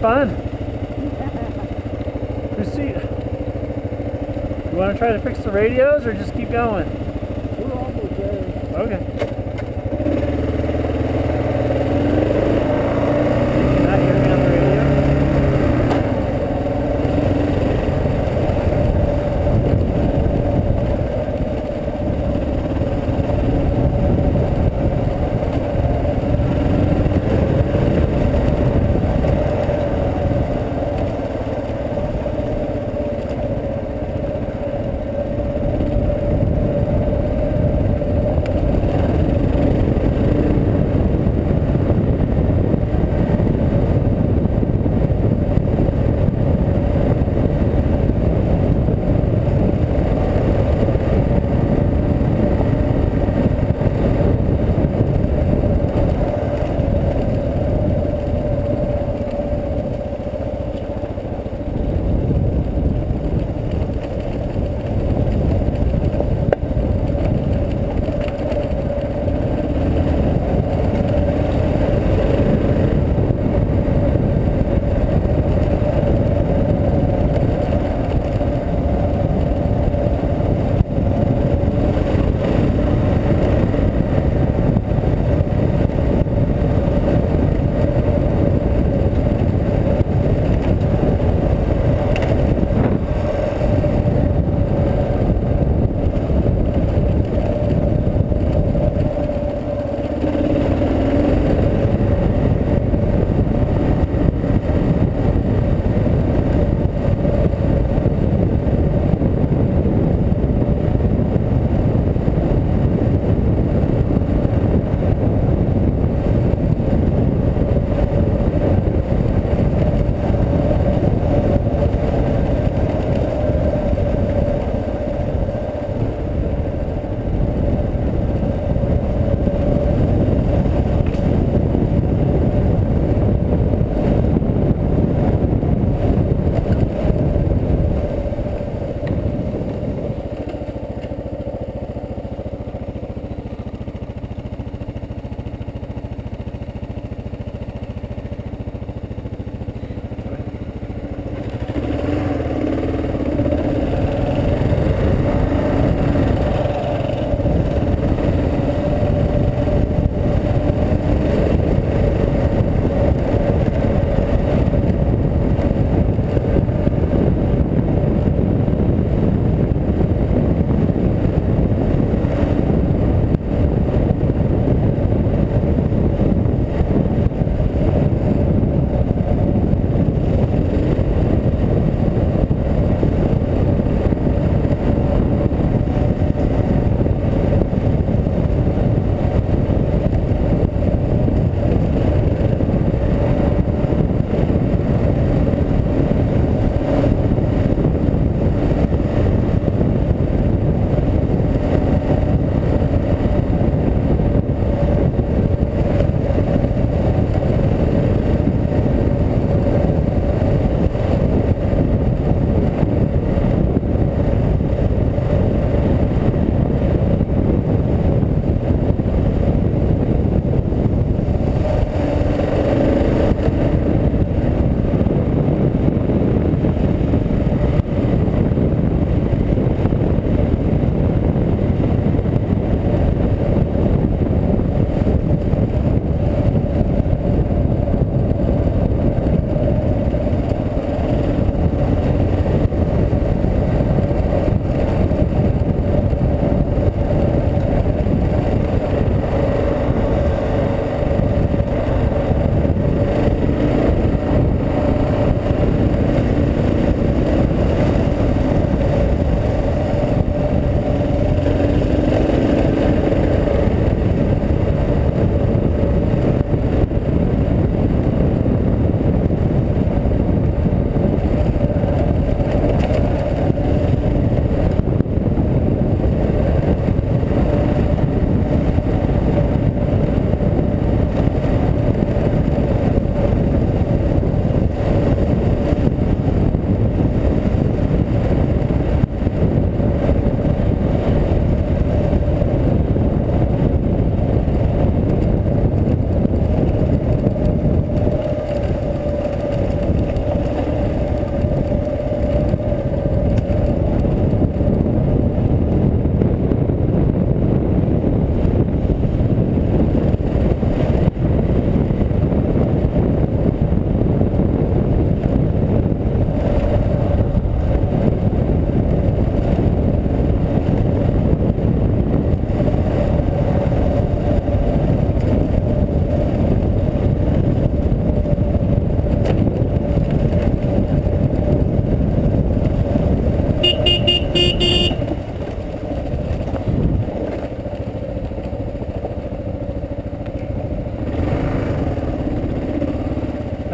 fun. You see, you want to try to fix the radios or just keep going?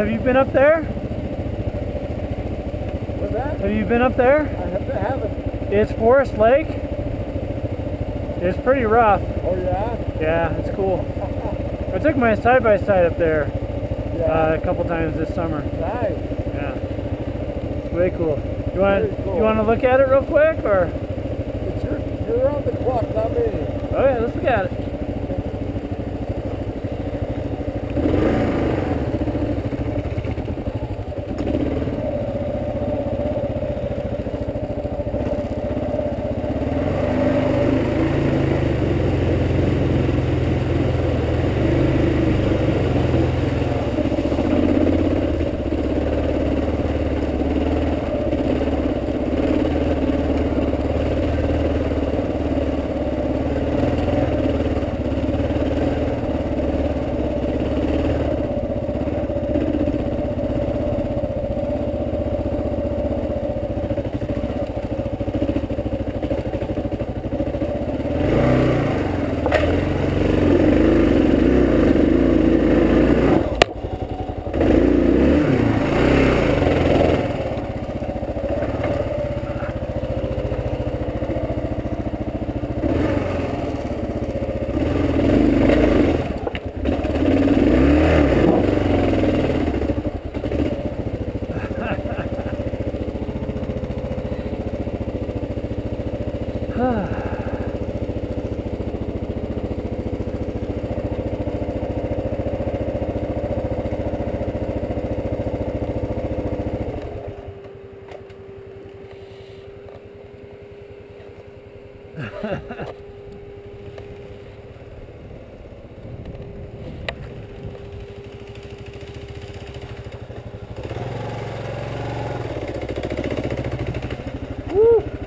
Have you been up there? What's that? Have you been up there? I have to have it. It's Forest Lake. It's pretty rough. Oh, yeah? Yeah, it's cool. I took my side by side up there Yeah. uh, a couple times this summer. nice. Yeah, it's way cool. You want cool. you want to look at it real quick, or It's your, you're on the clock, not me. oh yeah, let's look at it.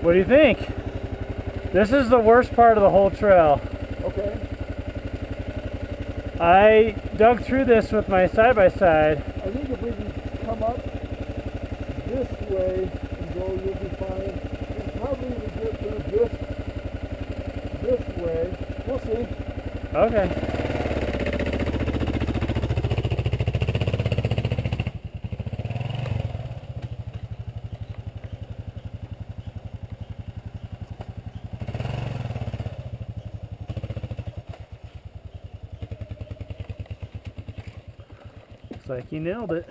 What do you think? This is the worst part of the whole trail. Okay. I dug through this with my side by side. I think if we can come up this way and go, you'll be fine. And probably we get through this, this way. We'll see. Okay. Like nailed it.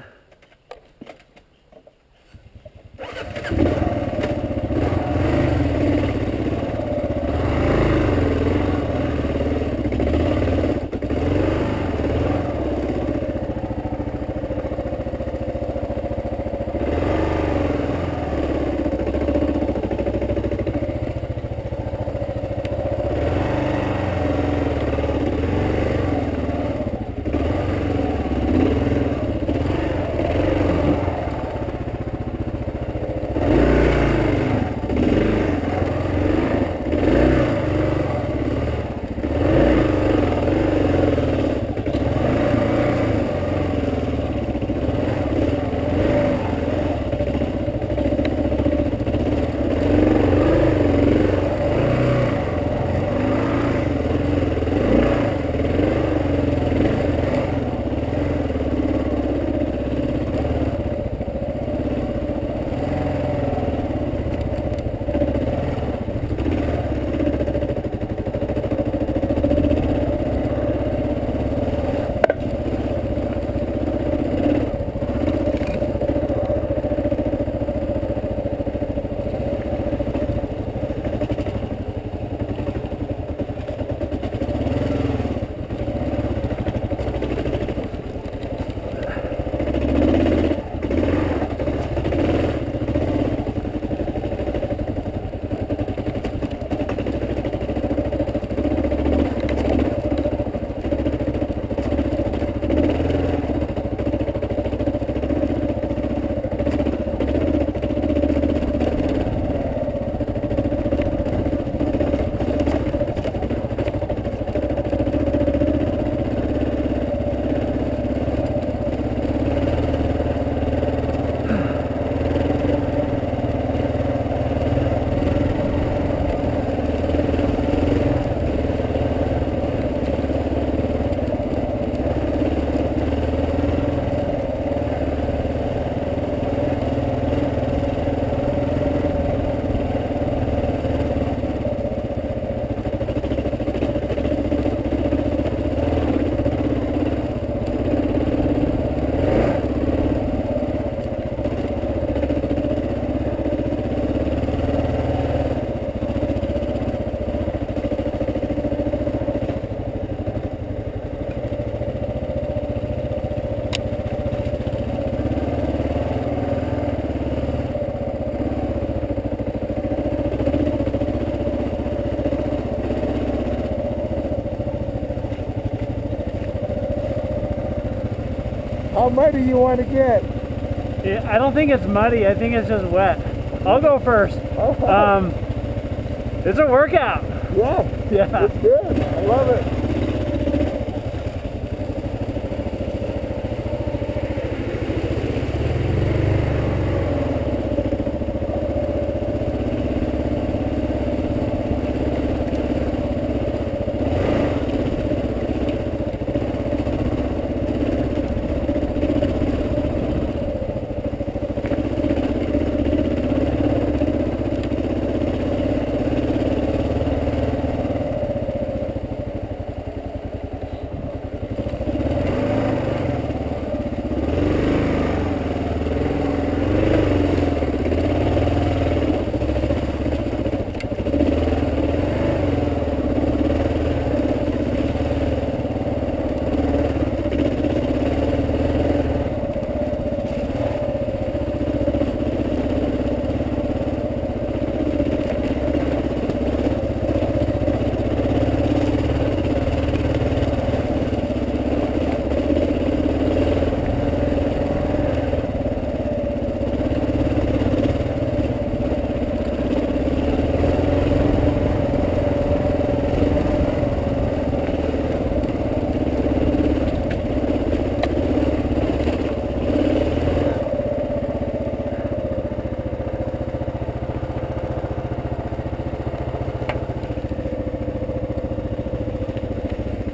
How muddy you want to get? Yeah, I don't think it's muddy. I think it's just wet. I'll go first. Um, it's a workout. yeah, Yeah. it's good. I love it.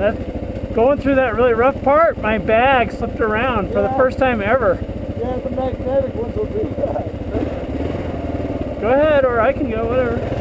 That's going through that really rough part. My bag slipped around for the first time ever. Yeah, the magnetic ones will do that. Go ahead, or I can go, whatever.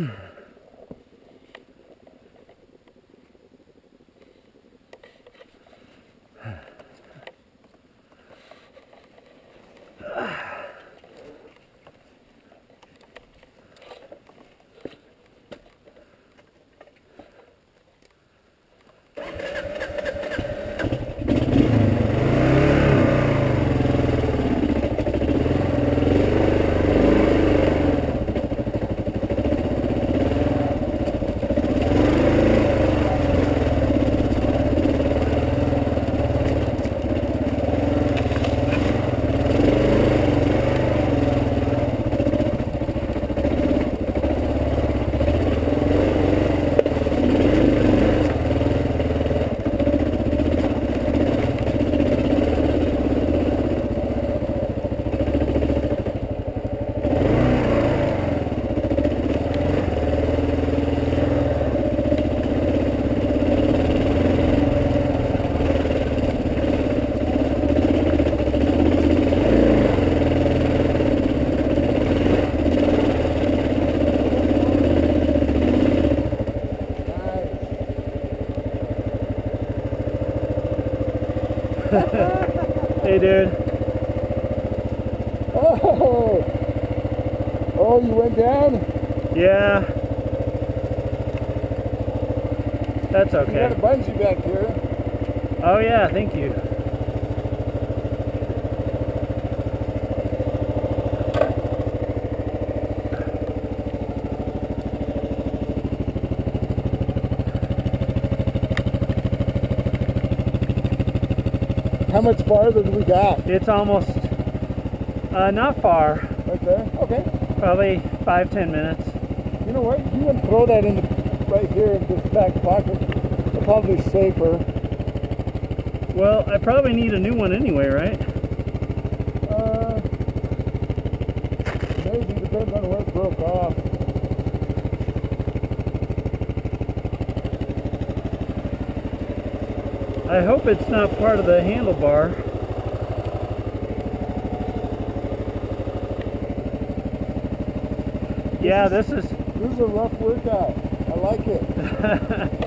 Hmm. Yeah. That's okay. You got a bungee back here. Oh, yeah, thank you. How much farther do we got? It's almost uh, not far, Right there. Okay. probably five, ten minutes. You know what? You can throw that in the, right here in this back pocket. It's probably safer. Well, I probably need a new one anyway, right? Uh, maybe depends on where it broke off. I hope it's not part of the handlebar. Yeah, this is This is a rough workout. I like it.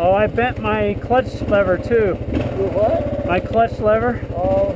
Oh, I bent my clutch lever too. You what? My clutch lever. Oh,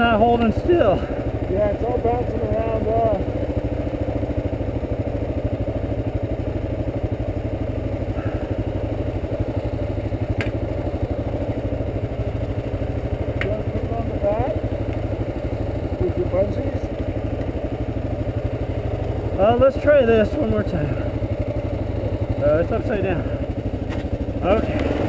not holding still. Yeah, it's all bouncing around off. Uh, let's try this one more time. Uh, it's upside down. Okay.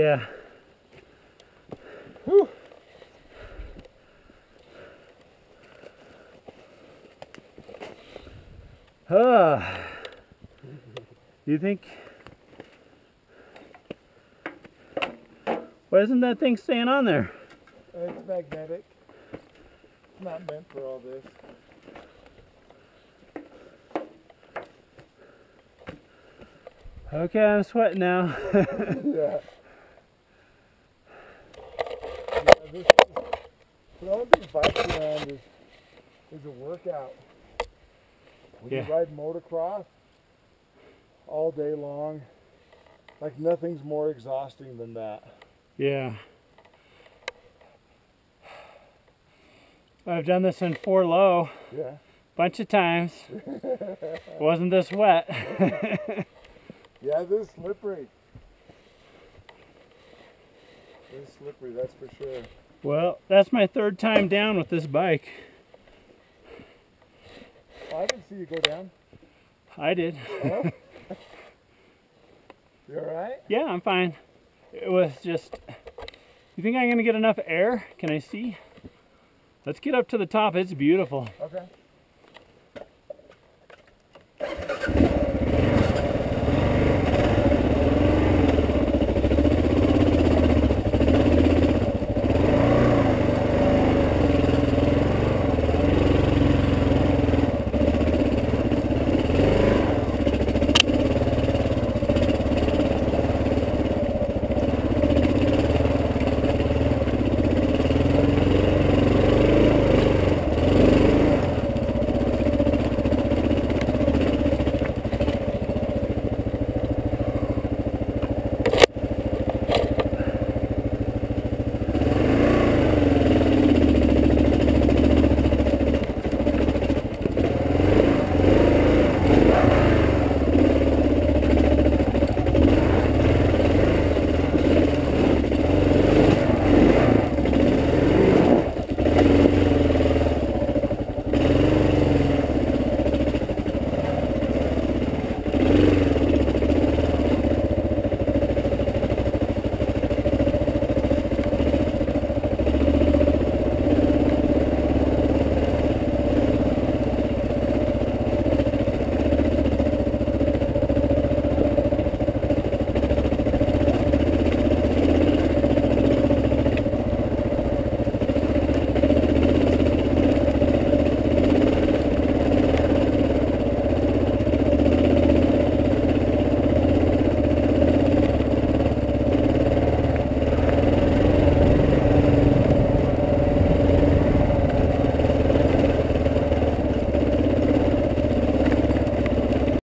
Yeah. Whew. Uh, you think? Why isn't that thing staying on there? It's magnetic. It's not meant for all this. Okay, I'm sweating now. yeah. Yeah, this throwing these bikes around is, is a workout. When Yeah. you ride motocross all day long, like nothing's more exhausting than that. yeah. I've done this in four low Yeah. bunch of times. Wasn't this wet? Yeah, this is slippery. This is slippery, that's for sure. Well, that's my third time down with this bike. Well, I didn't see you go down. I did. Oh? you alright? Yeah, I'm fine. It was just, you think I'm going to get enough air? Can I see? Let's get up to the top. It's beautiful. Okay.